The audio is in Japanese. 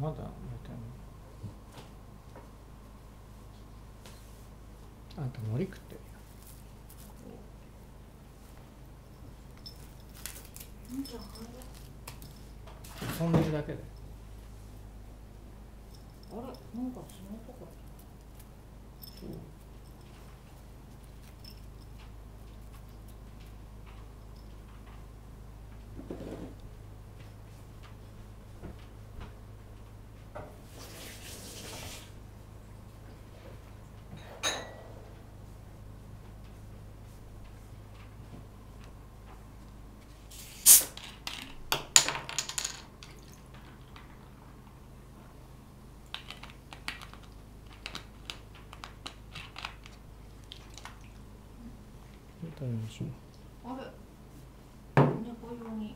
まだやってないあんた海苔食ってるよ遊ん。でるだけであれ？なんかスマホか対応します。あれ、猫用に。